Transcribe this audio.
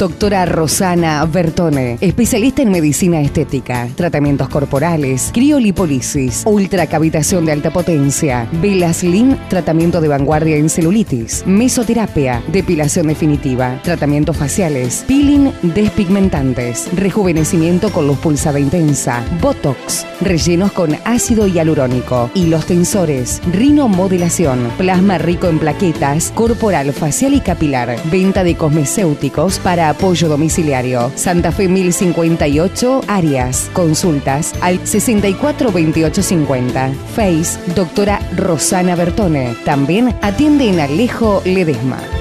Doctora Rosana Bertone, especialista en medicina estética, tratamientos corporales, criolipólisis, ultracavitación de alta potencia, Velaslim, tratamiento de vanguardia en celulitis, mesoterapia, depilación definitiva, tratamientos faciales, peeling despigmentantes, rejuvenecimiento con luz pulsada intensa, botox, rellenos con ácido hialurónico, los tensores, rinomodelación, plasma rico en plaquetas, corporal, facial y capilar, venta de cosmecéuticos para apoyo domiciliario. Santa Fe 1058, Arias. Consultas al 64 28 50. Face, doctora Rosana Bertone. También atiende en Alejo Ledesma.